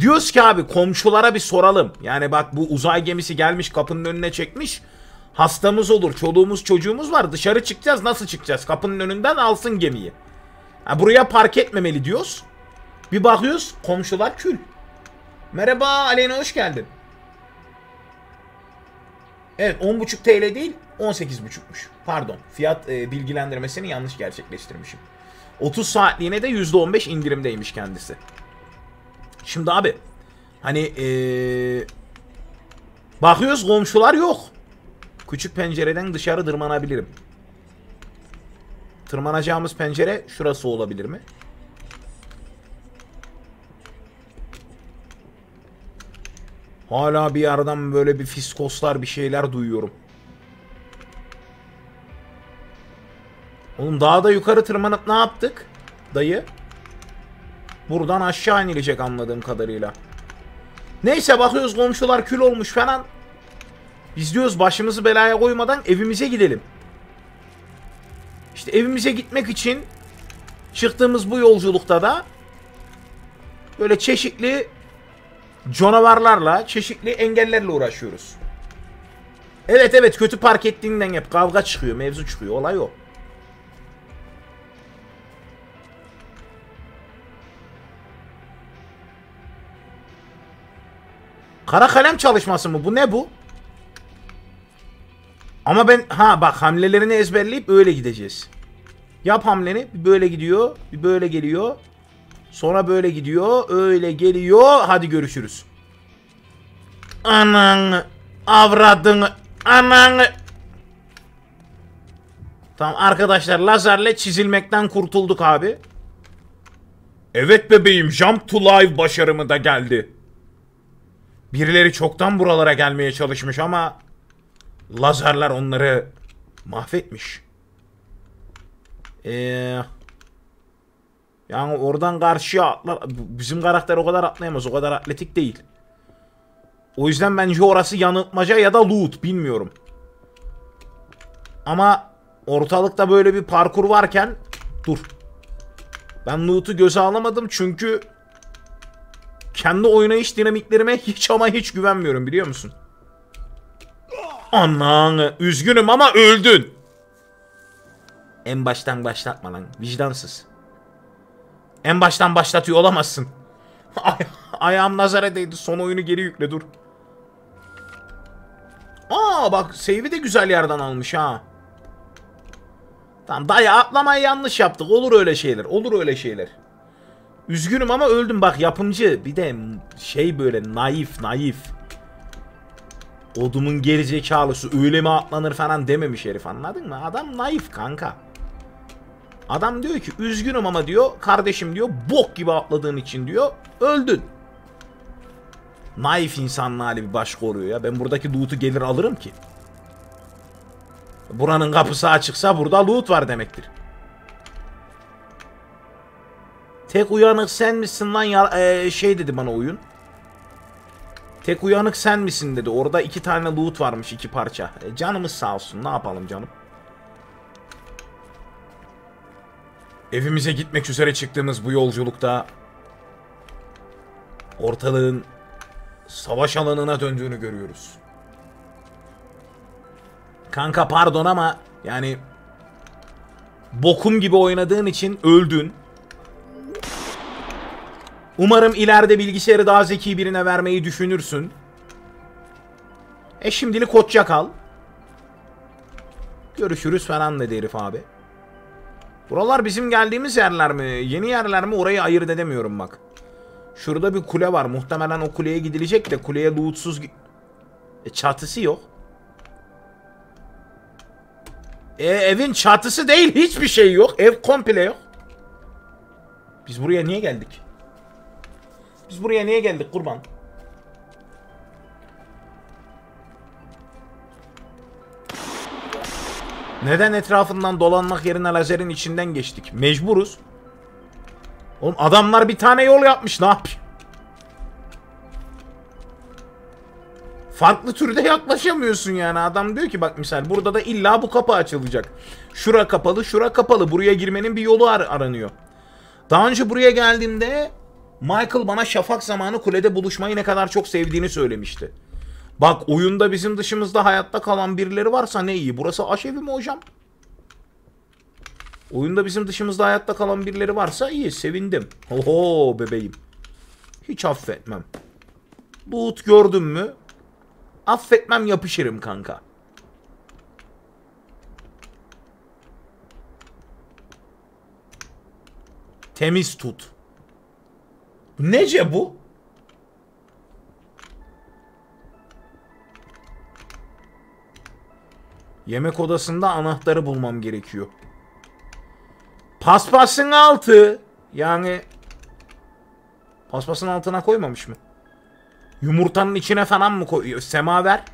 Diyoruz ki abi komşulara bir soralım. Yani bak bu uzay gemisi gelmiş kapının önüne çekmiş. Hastamız olur, çoluğumuz çocuğumuz var. Dışarı çıkacağız, nasıl çıkacağız? Kapının önünden alsın gemiyi. Ha, buraya park etmemeli diyoruz. Bir bakıyoruz komşular kül. Merhaba Aleyna hoş geldin. Evet 10.5 TL değil 18.5'muş. Pardon fiyat e, bilgilendirmesini yanlış gerçekleştirmişim. 30 saatliğine de %15 indirimdeymiş kendisi. Şimdi abi hani e, bakıyoruz komşular yok. Küçük pencereden dışarı tırmanabilirim. Tırmanacağımız pencere şurası olabilir mi? Hala bir yerden böyle bir fiskoslar bir şeyler duyuyorum. Oğlum daha da yukarı tırmanıp ne yaptık? Dayı. Buradan aşağı inilecek anladığım kadarıyla. Neyse bakıyoruz komşular kül olmuş falan. Biz diyoruz başımızı belaya koymadan evimize gidelim. İşte evimize gitmek için çıktığımız bu yolculukta da böyle çeşitli canavarlarla, çeşitli engellerle uğraşıyoruz. Evet evet kötü park ettiğinden hep kavga çıkıyor, mevzu çıkıyor. Olay o. Kara kalem çalışması mı? Bu ne bu? Ama ben ha bak hamlelerini ezberleyip öyle gideceğiz. Yap hamleni. Bir böyle gidiyor. Bir böyle geliyor. Sonra böyle gidiyor. Öyle geliyor. Hadi görüşürüz. Ananı. Avradını. Ananı. Tamam arkadaşlar lazerle çizilmekten kurtulduk abi. Evet bebeğim Jump to Live başarımı da geldi. Birileri çoktan buralara gelmeye çalışmış ama lazerler onları mahvetmiş. Eee yani oradan karşıya atlar. Bizim karakter o kadar atlayamaz. O kadar atletik değil. O yüzden bence orası yanıltmaca ya da loot. Bilmiyorum. Ama ortalıkta böyle bir parkur varken dur. Ben loot'u göze alamadım çünkü kendi oynayış dinamiklerime hiç ama hiç güvenmiyorum biliyor musun? Anan üzgünüm ama öldün. En baştan başlatma lan vicdansız. En baştan başlatıyor olamazsın. Ay ayağım nazara değdi. Son oyunu geri yükle dur. Aa bak save'i de güzel yerden almış ha. Tamam dayı atlamayı yanlış yaptık. Olur öyle şeyler. Olur öyle şeyler. Üzgünüm ama öldüm bak yapımcı. Bir de şey böyle naif naif. Odumun gerizekalısı öyle mi atlanır falan dememiş herif anladın mı? Adam naif kanka. Adam diyor ki üzgünüm ama diyor kardeşim diyor bok gibi atladığın için diyor öldün. Naif insanın hali bir başka oluyor ya. Ben buradaki loot'u gelir alırım ki. Buranın kapısı açıksa burada loot var demektir. Tek uyanık sen misin lan ya ee, şey dedi bana oyun. Tek uyanık sen misin dedi. Orada iki tane loot varmış iki parça. E, canımız sağ olsun ne yapalım canım. Evimize gitmek üzere çıktığımız bu yolculukta ortalığın savaş alanına döndüğünü görüyoruz. Kanka pardon ama yani bokum gibi oynadığın için öldün. Umarım ileride bilgisayarı daha zeki birine vermeyi düşünürsün. E şimdilik hoşça kal. Görüşürüz falan dedi herif abi. Buralar bizim geldiğimiz yerler mi? Yeni yerler mi? Orayı ayırt edemiyorum bak. Şurada bir kule var. Muhtemelen o kuleye gidilecek de kuleye lootsuz... E çatısı yok. E, evin çatısı değil hiçbir şey yok. Ev komple yok. Biz buraya niye geldik? Biz buraya niye geldik kurban? Neden etrafından dolanmak yerine lazerin içinden geçtik? Mecburuz. Oğlum adamlar bir tane yol yapmış ne yapayım? Farklı türde yaklaşamıyorsun yani. Adam diyor ki bak misal burada da illa bu kapı açılacak. Şura kapalı, şura kapalı. Buraya girmenin bir yolu ar aranıyor. Daha önce buraya geldiğimde Michael bana şafak zamanı kulede buluşmayı ne kadar çok sevdiğini söylemişti. Bak oyunda bizim dışımızda hayatta kalan birileri varsa ne iyi. Burası aşevi mi hocam? Oyunda bizim dışımızda hayatta kalan birileri varsa iyi. Sevindim. Oho bebeğim. Hiç affetmem. Loot gördün mü? Affetmem yapışırım kanka. Temiz tut. Nece bu? Yemek odasında anahtarı bulmam gerekiyor. Paspasın altı. Yani paspasın altına koymamış mı? Yumurtanın içine falan mı koyuyor? Semaver.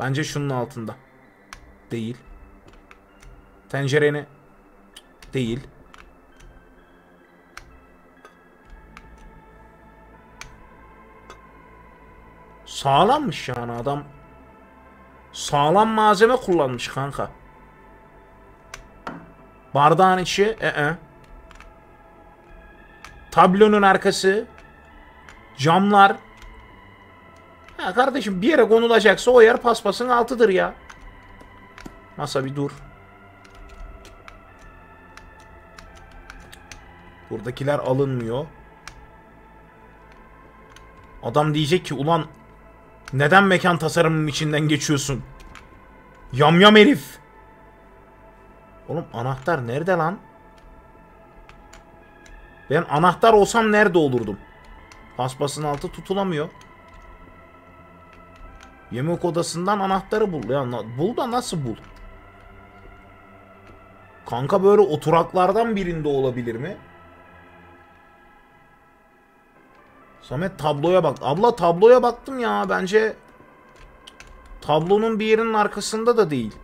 Bence şunun altında. Değil. Tencereni. Değil. Sağlammış yani adam. Sağlam malzeme kullanmış kanka. Bardağın içi. E -e. Tablonun arkası. Camlar. Ha kardeşim bir yere konulacaksa o yer paspasın altıdır ya. Masa bir dur. Buradakiler alınmıyor. Adam diyecek ki ulan neden mekan tasarımının içinden geçiyorsun? Yamyam herif. Oğlum anahtar nerede lan? Ben anahtar olsam nerede olurdum? Paspasın altı tutulamıyor. Yemek odasından anahtarı bul. Ya, bul da nasıl bul? Kanka böyle oturaklardan birinde olabilir mi? Samet tabloya bak. Abla tabloya baktım ya. Bence tablonun bir yerinin arkasında da değil.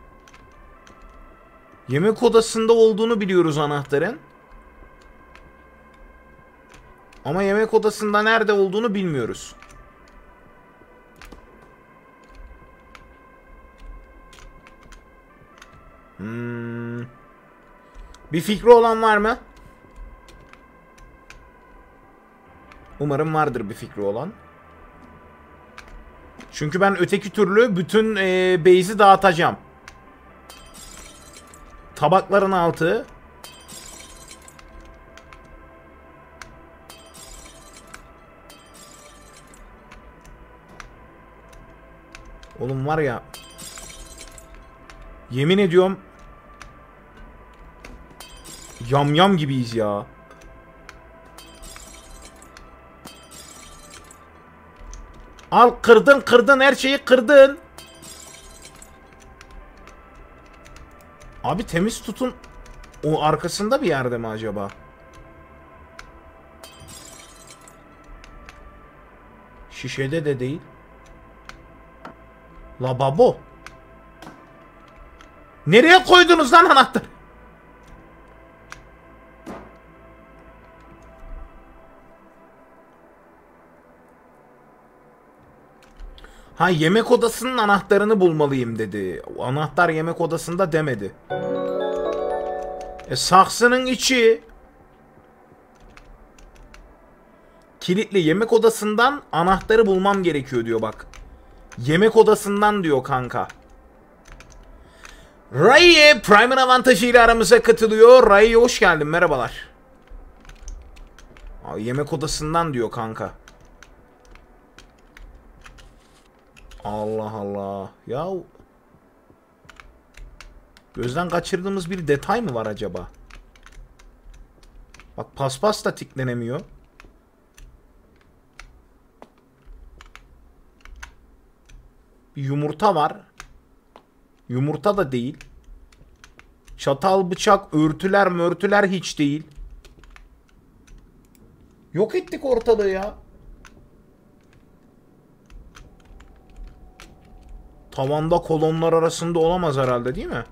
Yemek odasında olduğunu biliyoruz anahtarın. Ama yemek odasında nerede olduğunu bilmiyoruz. Hmm. Bir fikri olan var mı? Umarım vardır bir fikri olan. Çünkü ben öteki türlü bütün e, base'i dağıtacağım. Tabakların altı. Oğlum var ya. Yemin ediyorum. Yam yam gibiyiz ya. Al kırdın kırdın her şeyi kırdın. Abi temiz tutun. O arkasında bir yerde mi acaba? Şişede de değil. Lavabo. Nereye koydunuz lan anahtar? Ha yemek odasının anahtarını bulmalıyım dedi. Anahtar yemek odasında demedi. E saksının içi. Kilitli yemek odasından anahtarı bulmam gerekiyor diyor bak. Yemek odasından diyor kanka. Ray Prime'ın avantajıyla aramıza katılıyor. Ray hoş geldin. Merhabalar. Abi yemek odasından diyor kanka. Allah Allah. Ya Gözden kaçırdığımız bir detay mı var acaba? Bak paspas da tiklenemiyor. Bir yumurta var. Yumurta da değil. Çatal, bıçak, örtüler, mörtüler hiç değil. Yok ettik ortalığı ya. Tavanda kolonlar arasında olamaz herhalde değil mi?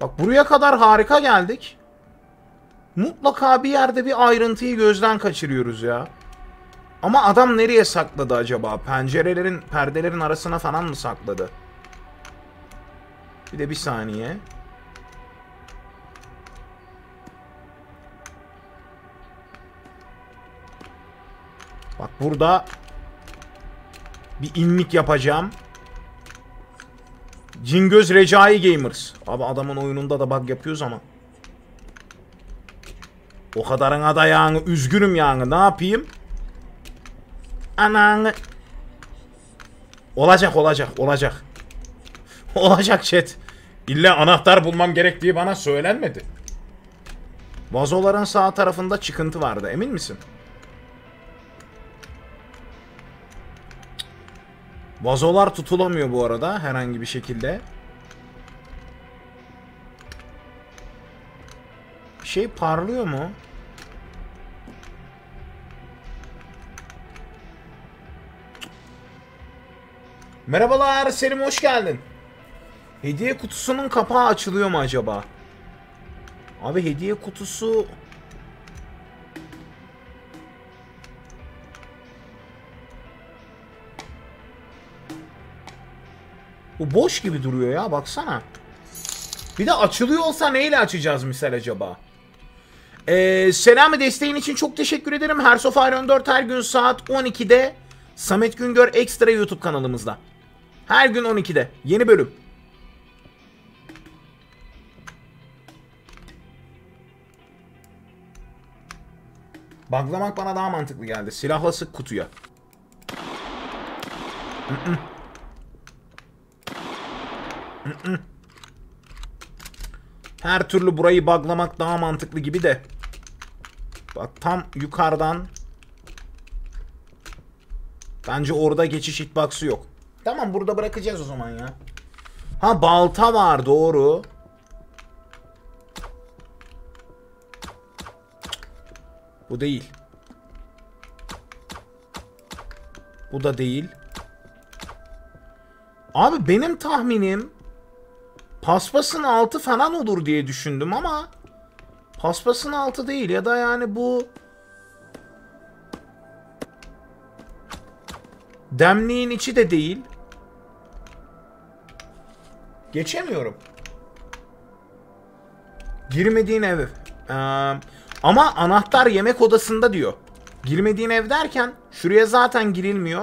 Bak buraya kadar harika geldik. Mutlaka bir yerde bir ayrıntıyı gözden kaçırıyoruz ya. Ama adam nereye sakladı acaba? Pencerelerin, perdelerin arasına falan mı sakladı? Bir de bir saniye. Bak burada bir inlik yapacağım. Cingöz Recai Gamers. Abi adamın oyununda da bug yapıyoruz ama. O kadarına da yani üzgünüm yani ne yapayım? Ananı. Olacak olacak olacak. olacak chat. İlla anahtar bulmam gerektiği bana söylenmedi. Vazoların sağ tarafında çıkıntı vardı emin misin? Vazolar tutulamıyor bu arada herhangi bir şekilde. Şey parlıyor mu? Merhabalar Selim hoş geldin. Hediye kutusunun kapağı açılıyor mu acaba? Abi hediye kutusu... Bu boş gibi duruyor ya baksana. Bir de açılıyor olsa neyle açacağız misal acaba? Ee, selamı desteğin için çok teşekkür ederim. Hersof Iron 4 her gün saat 12'de Samet Güngör Ekstra YouTube kanalımızda. Her gün 12'de. Yeni bölüm. Baglamak bana daha mantıklı geldi. Silahla sık kutuya. Her türlü burayı baglamak daha mantıklı gibi de. Bak tam yukarıdan. Bence orada geçiş hitbox'ı yok. Tamam burada bırakacağız o zaman ya. Ha balta var doğru. Bu değil. Bu da değil. Abi benim tahminim paspasın altı falan olur diye düşündüm ama paspasın altı değil ya da yani bu demliğin içi de değil. Geçemiyorum. Girmediğin ev. Ee, ama anahtar yemek odasında diyor. Girmediğin ev derken şuraya zaten girilmiyor.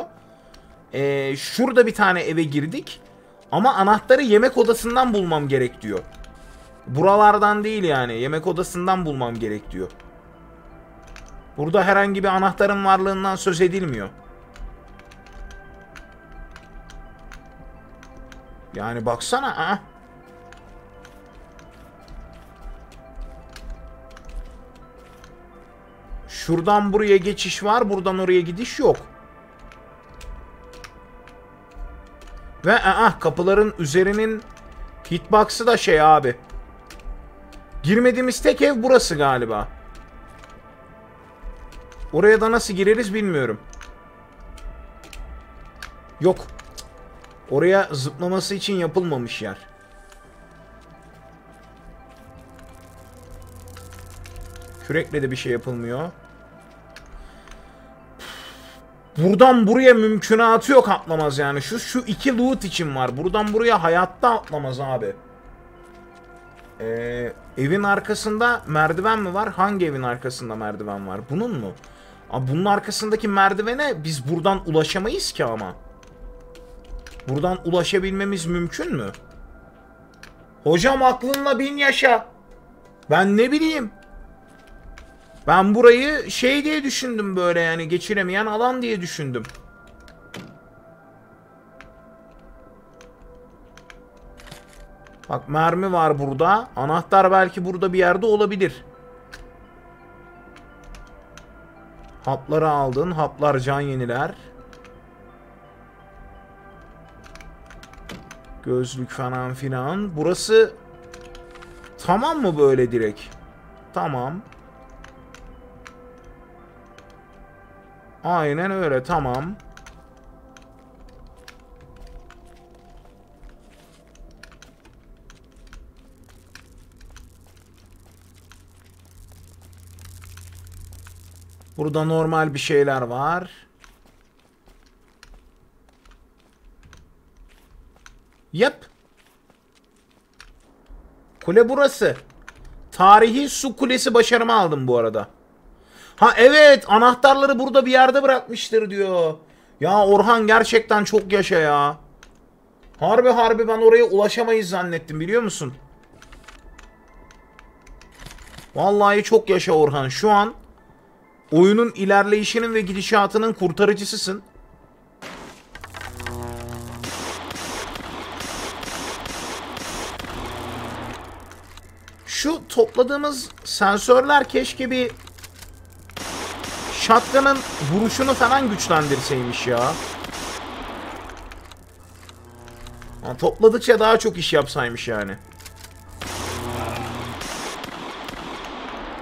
Ee, şurada bir tane eve girdik. Ama anahtarı yemek odasından bulmam gerek diyor. Buralardan değil yani. Yemek odasından bulmam gerek diyor. Burada herhangi bir anahtarın varlığından söz edilmiyor. Yani baksana ha. Şuradan buraya geçiş var, buradan oraya gidiş yok. Ve ah kapıların üzerinin hitbox'ı da şey abi. Girmediğimiz tek ev burası galiba. Oraya da nasıl gireriz bilmiyorum. Yok. Oraya zıplaması için yapılmamış yer. Kürekle de bir şey yapılmıyor. Buradan buraya mümkünatı yok atlamaz yani. Şu şu iki loot için var. Buradan buraya hayatta atlamaz abi. Ee, Evin arkasında merdiven mi var? Hangi evin arkasında merdiven var? Bunun mu? Abi bunun arkasındaki merdivene biz buradan ulaşamayız ki ama. Buradan ulaşabilmemiz mümkün mü? Hocam aklınla bin yaşa. Ben ne bileyim. Ben burayı şey diye düşündüm böyle yani geçiremeyen alan diye düşündüm. Bak mermi var burada. Anahtar belki burada bir yerde olabilir. Hapları aldın. Haplar can yeniler. Gözlük falan filan. Burası tamam mı böyle direkt? Tamam. Aynen öyle tamam. Burada normal bir şeyler var. Yap. Kule burası. Tarihi su kulesi başarımı aldım bu arada. Ha evet anahtarları burada bir yerde bırakmıştır diyor. Ya Orhan gerçekten çok yaşa ya. Harbi harbi ben oraya ulaşamayız zannettim biliyor musun? Vallahi çok yaşa Orhan. Şu an oyunun ilerleyişinin ve gidişatının kurtarıcısısın. Şu topladığımız sensörler keşke bir shotgun'ın vuruşunu falan güçlendirseymiş ya. Ha, topladıkça daha çok iş yapsaymış yani.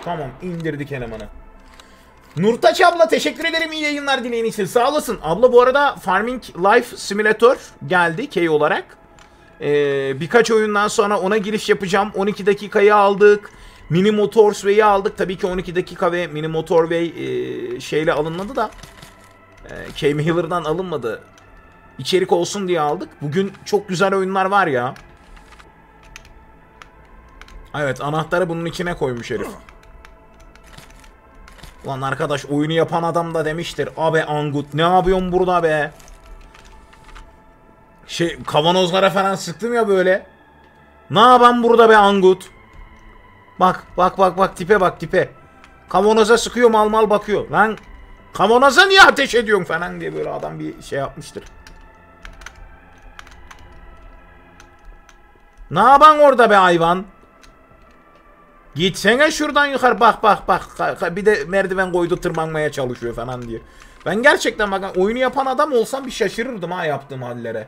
Tamam indirdik elemanı. Nurtaç abla teşekkür ederim iyi yayınlar dileğin için. Sağ olasın. Abla bu arada Farming Life Simulator geldi key olarak. Ee, birkaç oyundan sonra ona giriş yapacağım. 12 dakikayı aldık. Mini Motorsway'i aldık. Tabii ki 12 dakika ve Mini Motorway e, şeyle alınmadı da. E, Cam Hiller'dan alınmadı. İçerik olsun diye aldık. Bugün çok güzel oyunlar var ya. Evet anahtarı bunun içine koymuş herif. Ulan arkadaş oyunu yapan adam da demiştir. Abi Angut ne yapıyorsun burada be? Şey kavanozlara falan sıktım ya böyle. Ne yapan burada be Angut? Bak bak bak bak tipe bak tipe. Kavanoza sıkıyor mal mal bakıyor. Lan kavanoza niye ateş ediyorsun falan diye böyle adam bir şey yapmıştır. Ne yapan orada be hayvan? Gitsene şuradan yukarı bak bak bak. Bir de merdiven koydu tırmanmaya çalışıyor falan diye. Ben gerçekten bak oyunu yapan adam olsam bir şaşırırdım ha yaptığım hallere.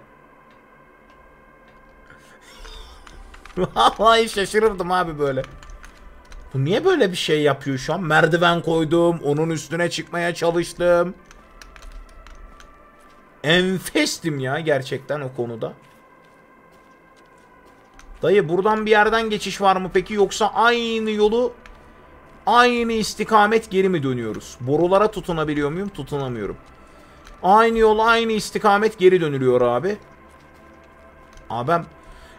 Vallahi şaşırırdım abi böyle. Bu niye böyle bir şey yapıyor şu an? Merdiven koydum. Onun üstüne çıkmaya çalıştım. Enfestim ya gerçekten o konuda. Dayı buradan bir yerden geçiş var mı peki yoksa aynı yolu aynı istikamet geri mi dönüyoruz? Borulara tutunabiliyor muyum? Tutunamıyorum. Aynı yol aynı istikamet geri dönülüyor abi. Abi ben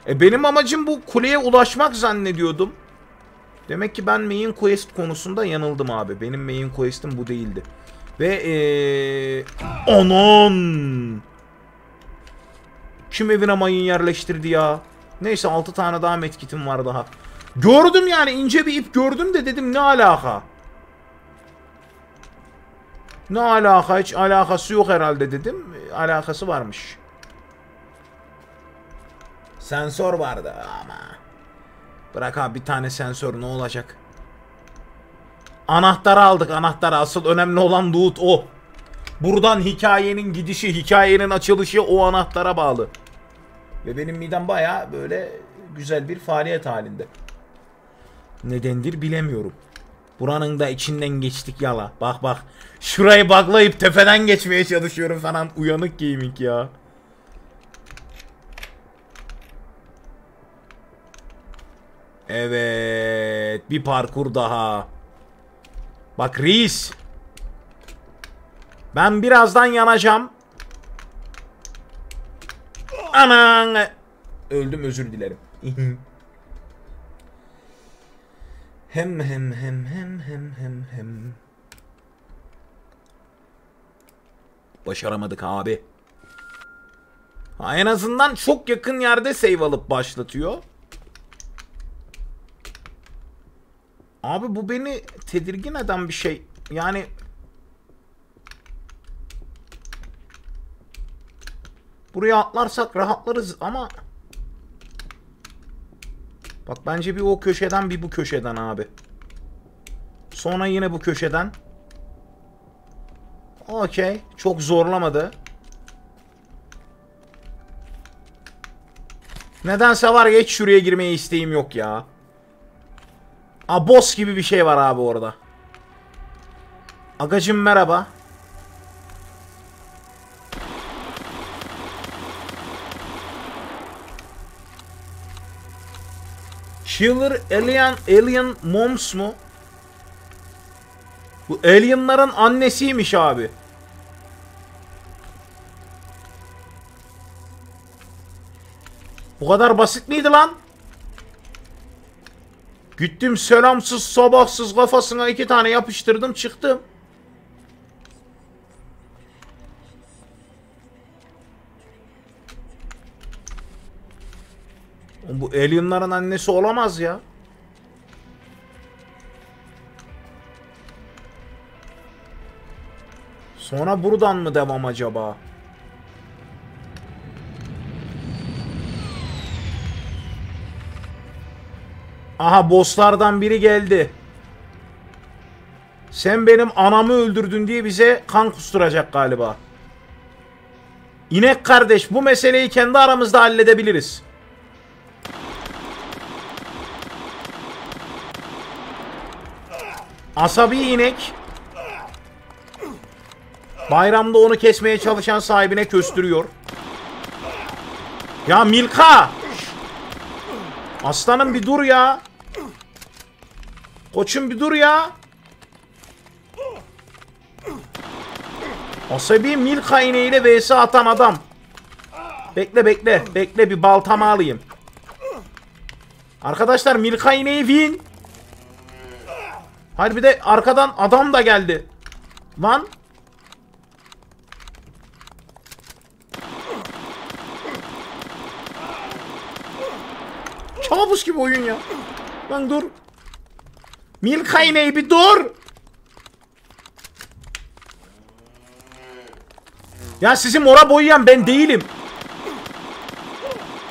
e benim amacım bu kuleye ulaşmak zannediyordum. Demek ki ben main quest konusunda yanıldım abi. Benim main quest'im bu değildi. Ve ee... Anan! Kim evine mayın yerleştirdi ya? Neyse 6 tane daha medkitim var daha. Gördüm yani ince bir ip gördüm de dedim ne alaka? Ne alaka hiç alakası yok herhalde dedim. Alakası varmış. Sensör vardı ama. Bırak abi bir tane sensör ne olacak? Anahtarı aldık anahtarı. Asıl önemli olan loot o. Buradan hikayenin gidişi, hikayenin açılışı o anahtara bağlı. Ve benim midem baya böyle güzel bir faaliyet halinde. Nedendir bilemiyorum. Buranın da içinden geçtik yala. Bak bak. Şurayı baklayıp tepeden geçmeye çalışıyorum falan. Uyanık gaming ya. Evet. Bir parkur daha. Bak reis. Ben birazdan yanacağım. Anan. Öldüm özür dilerim. Hem hem hem hem hem hem hem. Başaramadık abi. Ha, en azından çok yakın yerde save alıp başlatıyor. Abi bu beni tedirgin eden bir şey. Yani Buraya atlarsak rahatlarız ama Bak bence bir o köşeden bir bu köşeden abi. Sonra yine bu köşeden. Okey. Çok zorlamadı. Nedense var hiç şuraya girmeye isteğim yok ya. A boss gibi bir şey var abi orada. Agacım merhaba. Killer Alien Alien Moms mu? Bu alienların annesiymiş abi. Bu kadar basit miydi lan? Gittim selamsız sabahsız kafasına iki tane yapıştırdım çıktım. Bu alienların annesi olamaz ya. Sonra buradan mı devam acaba? Aha bosslardan biri geldi. Sen benim anamı öldürdün diye bize kan kusturacak galiba. İnek kardeş bu meseleyi kendi aramızda halledebiliriz. Asabi inek. Bayramda onu kesmeye çalışan sahibine köstürüyor. Ya Milka! Aslanım bir dur ya. Koçum bir dur ya. Asabi Milka ineğiyle vs atan adam. Bekle bekle. Bekle bir baltamı alayım. Arkadaşlar Milka ineği win. Hayır bir de arkadan adam da geldi. Lan. Kabus gibi oyun ya. Lan dur. Milka ineği bir dur. Ya sizi mora boyayan ben değilim.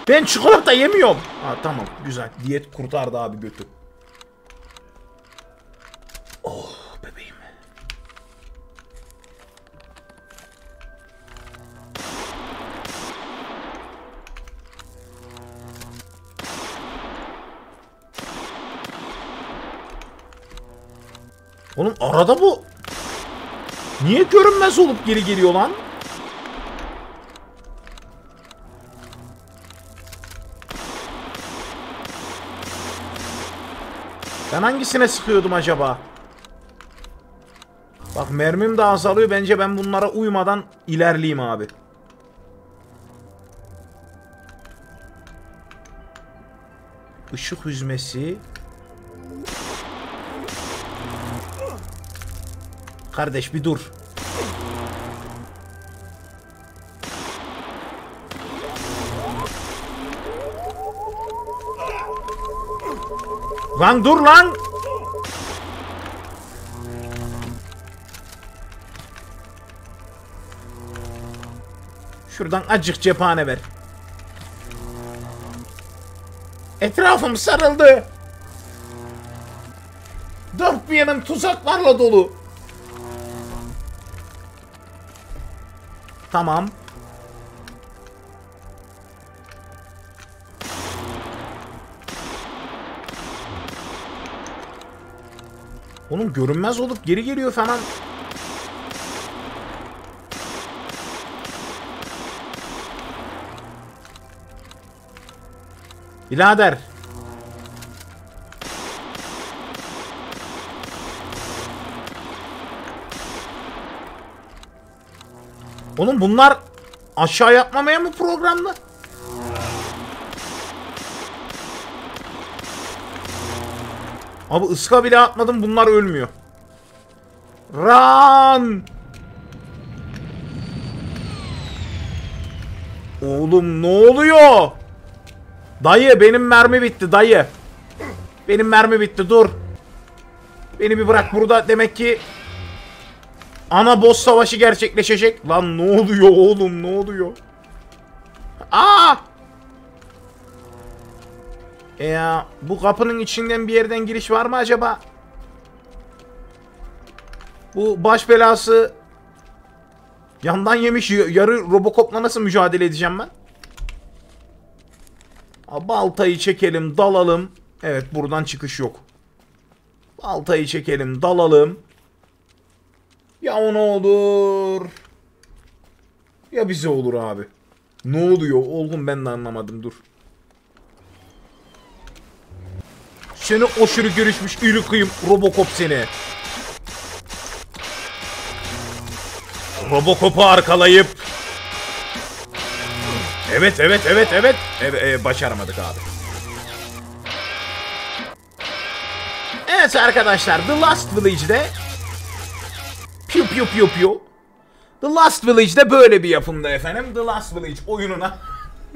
Ben çikolata yemiyorum. Ha tamam güzel. Diyet kurtardı abi götü. Oh Oğlum arada bu Niye görünmez olup geri geliyor lan? Ben hangisine sıkıyordum acaba? Bak mermim de azalıyor. Bence ben bunlara uymadan ilerleyeyim abi. Işık hüzmesi. Kardeş bir dur. Lan dur lan. Şuradan acık cephane ver. Etrafım sarıldı. Dört bir yanım tuzaklarla dolu. Tamam. Oğlum görünmez olup geri geliyor falan. Birader. Oğlum bunlar aşağı yapmamaya mı programlı? Abi ıska bile atmadım bunlar ölmüyor. Run! Oğlum ne oluyor? Dayı benim mermi bitti dayı. Benim mermi bitti dur. Beni bir bırak burada demek ki ana boss savaşı gerçekleşecek. Lan ne oluyor oğlum ne oluyor? Aa! E ya bu kapının içinden bir yerden giriş var mı acaba? Bu baş belası yandan yemiş yarı Robocop'la nasıl mücadele edeceğim ben? Baltayı çekelim, dalalım. Evet, buradan çıkış yok. Baltayı çekelim, dalalım. Ya ona olur. Ya bize olur abi. Ne oluyor? Oğlum ben de anlamadım dur. Seni aşırı görüşmüş iri kıyım Robocop seni. Robocop'u arkalayıp Evet evet evet evet. Evet e, başaramadık abi. Evet arkadaşlar The Last Village'de Piu piu piu piu The Last Village'de böyle bir yapımda efendim. The Last Village oyununa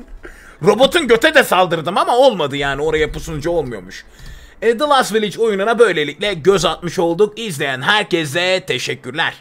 Robotun göte de saldırdım ama olmadı yani oraya pusunca olmuyormuş. E, The Last Village oyununa böylelikle göz atmış olduk. İzleyen herkese teşekkürler.